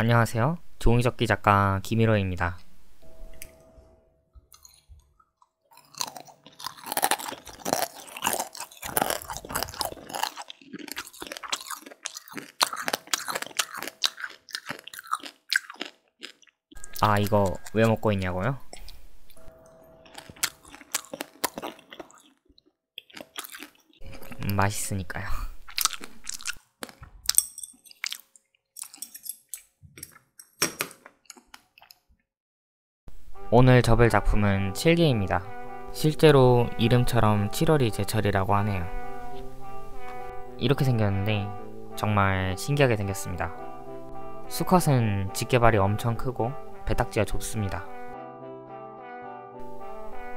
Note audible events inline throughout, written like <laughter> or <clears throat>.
안녕하세요. 종이접기 작가 김일호입니다. 아 이거 왜 먹고 있냐고요? 음, 맛있으니까요. 오늘 접을 작품은 7개입니다. 실제로 이름처럼 7월이 제철이라고 하네요. 이렇게 생겼는데 정말 신기하게 생겼습니다. 수컷은 직개발이 엄청 크고 배딱지가 좁습니다.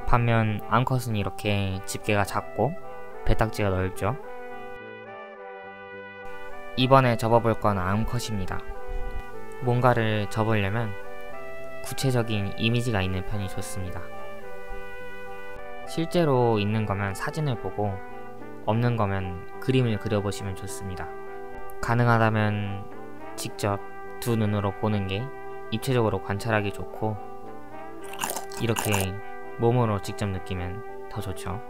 반면 암컷은 이렇게 집게가 작고 배딱지가 넓죠. 이번에 접어볼 건 암컷입니다. 뭔가를 접으려면 구체적인 이미지가 있는 편이 좋습니다. 실제로 있는 거면 사진을 보고 없는 거면 그림을 그려보시면 좋습니다. 가능하다면 직접 두 눈으로 보는 게 입체적으로 관찰하기 좋고 이렇게 몸으로 직접 느끼면 더 좋죠.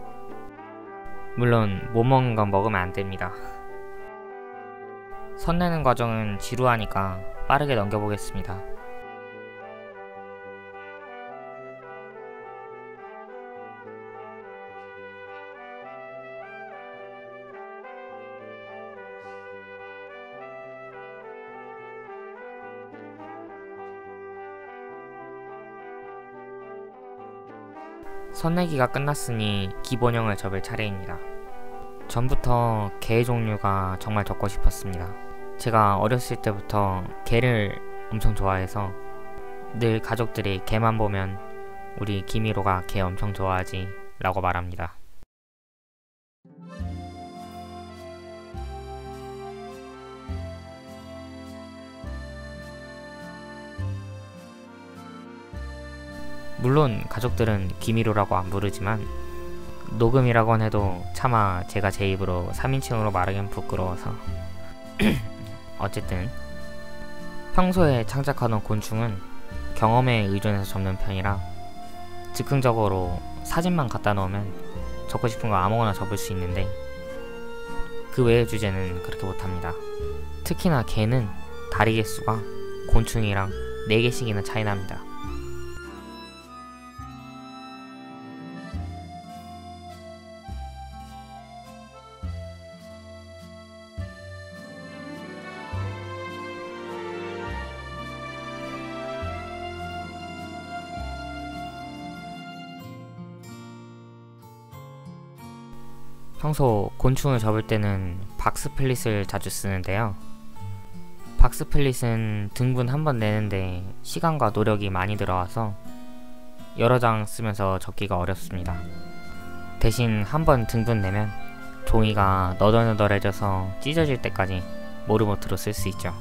물론 못 먹는 건 먹으면 안 됩니다. 선내는 과정은 지루하니까 빠르게 넘겨보겠습니다. 선내기가 끝났으니 기본형을 접을 차례입니다. 전부터 개 종류가 정말 접고 싶었습니다. 제가 어렸을 때부터 개를 엄청 좋아해서 늘 가족들이 개만 보면 우리 김희로가 개 엄청 좋아하지 라고 말합니다. 물론 가족들은 김희로라고 안 부르지만 녹음이라곤 해도 차마 제가 제 입으로 3인칭으로 말하기엔 부끄러워서 <clears throat> 어쨌든 평소에 창작하던 곤충은 경험에 의존해서 접는 편이라 즉흥적으로 사진만 갖다 놓으면 접고 싶은 거 아무거나 접을 수 있는데 그 외의 주제는 그렇게 못합니다. 특히나 개는 다리 개수가 곤충이랑 4개씩이나 차이 납니다. 평소 곤충을 접을 때는 박스플릿을 자주 쓰는데요. 박스플릿은 등분 한 번 내는데 시간과 노력이 많이 들어와서 여러 장 쓰면서 접기가 어렵습니다. 대신 한 번 등분 내면 종이가 너덜너덜해져서 찢어질 때까지 모르모트로 쓸 수 있죠.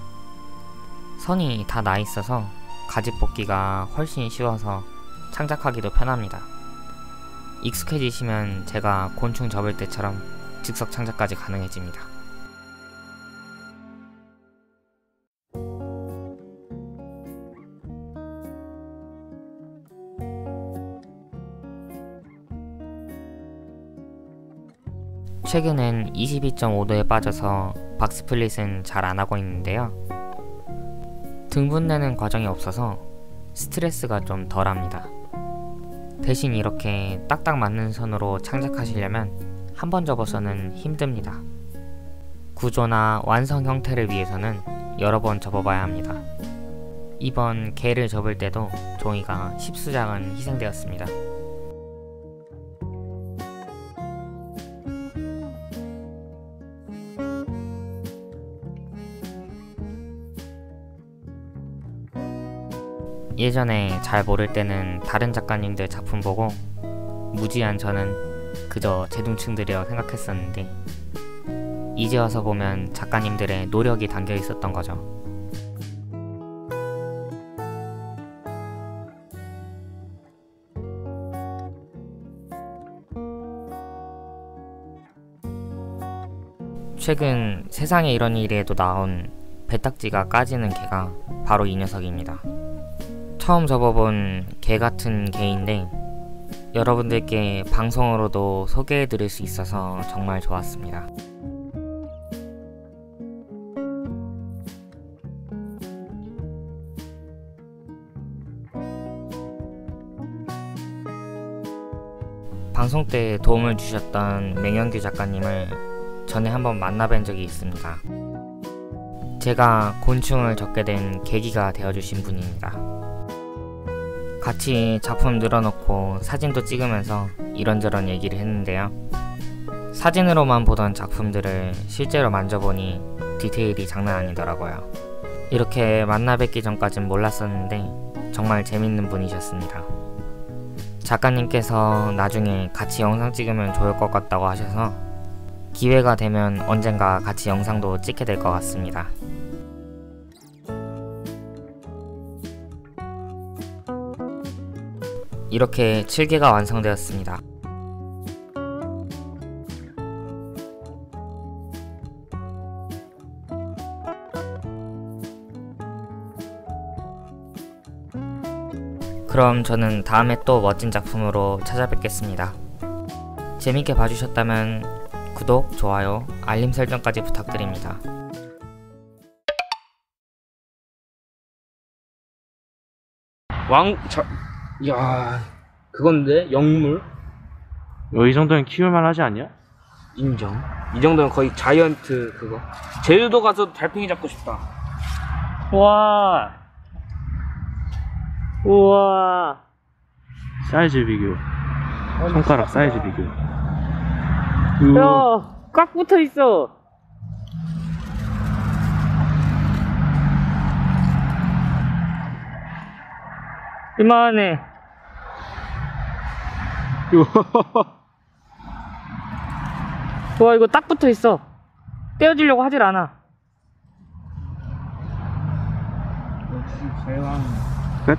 선이 다 나 있어서 가지 뽑기가 훨씬 쉬워서 창작하기도 편합니다. 익숙해지시면 제가 곤충 접을 때처럼 즉석 창작까지 가능해집니다. 최근엔 22.5도에 빠져서 박스플릿은 잘 안하고 있는데요. 등분 내는 과정이 없어서 스트레스가 좀 덜합니다. 대신 이렇게 딱딱 맞는 선으로 창작하시려면 한 번 접어서는 힘듭니다. 구조나 완성 형태를 위해서는 여러 번 접어봐야 합니다. 이번 개를 접을 때도 종이가 십수장은 희생되었습니다. 예전에 잘 모를 때는 다른 작가님들 작품 보고 무지한 저는 그저 제둥층들이라 생각했었는데 이제 와서 보면 작가님들의 노력이 담겨 있었던 거죠. 최근 세상에 이런 일에도 나온 배딱지가 까지는 개가 바로 이 녀석입니다. 처음 접어본 개 같은 개인데 여러분들께 방송으로도 소개해 드릴 수 있어서 정말 좋았습니다. 방송 때 도움을 주셨던 맹영규 작가님을 전에 한번 만나뵌 적이 있습니다. 제가 곤충을 적게 된 계기가 되어주신 분입니다. 같이 작품 늘어놓고 사진도 찍으면서 이런저런 얘기를 했는데요. 사진으로만 보던 작품들을 실제로 만져보니 디테일이 장난 아니더라고요. 이렇게 만나 뵙기 전까진 몰랐었는데 정말 재밌는 분이셨습니다. 작가님께서 나중에 같이 영상 찍으면 좋을 것 같다고 하셔서 기회가 되면 언젠가 같이 영상도 찍게 될 것 같습니다. 이렇게 7개가 완성되었습니다. 그럼 저는 다음에 또 멋진 작품으로 찾아뵙겠습니다. 재밌게 봐주셨다면 구독, 좋아요, 알림 설정까지 부탁드립니다. 왕, 자, 야, 그건데 영물 어, 이 정도면 키울만 하지 않냐? 인정. 이 정도면 거의 자이언트 그거. 제주도 가서 달팽이 잡고 싶다. 와 우와 사이즈 비교 손가락 사이즈 비교 야, 꽉 붙어 있어. 이만해. <laughs> 와, 이거 딱 붙어 있어. 떼어주려고 하질 않아. 역시 제왕. 끝